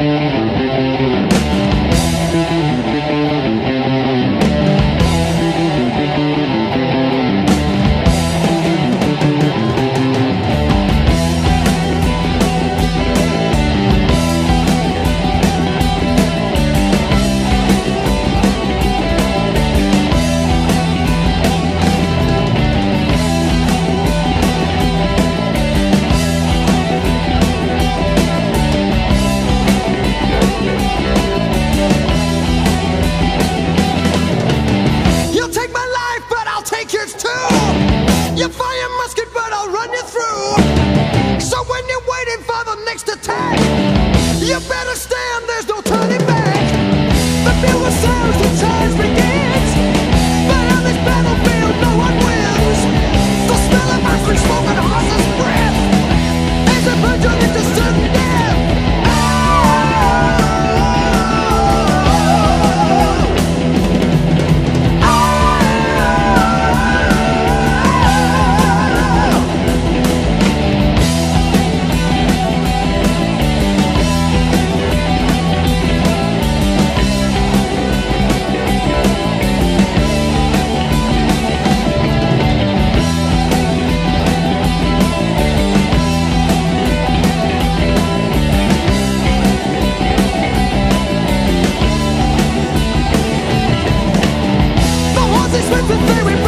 Música There's no turning. twisted theory